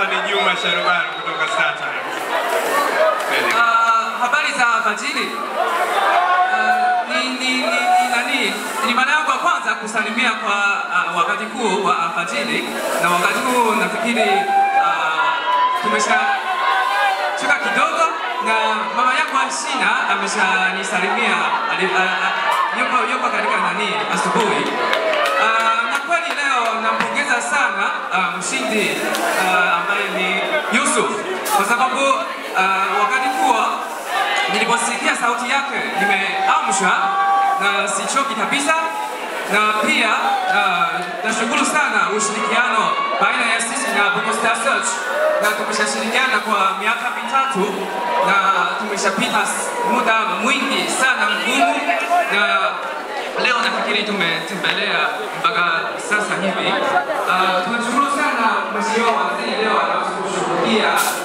Sasa ni Juma Sharubani kutoka Star Times. Uh. Habari za Fajiri? Uh, ni, ni, ni, ni, nani? Ni mara yangu ya kwanza kusalimia kwa uh, wakati huu wa alfajiri, na wakati huu nafikiri uh, tumesha shuka kidogo, na mama yangu Ashina ameshanisalimia, ali- yupo yupo katika nani asubuhi. Uh, na kweli leo nampongeza sana uh, mshindi sababu uh, wakati huo niliposikia sauti yake nimeamshwa na sichoki kabisa, na pia uh, nashukuru sana ushirikiano baina ya sisi na Bongo Star Search, na tumeshashirikiana kwa miaka mitatu na tumeshapita muda mwingi sana mgumu na leo nafikiri tumetembelea mpaka sasa hivi. Uh, tunashukuru sana mheshimiwa waziri leo anaweza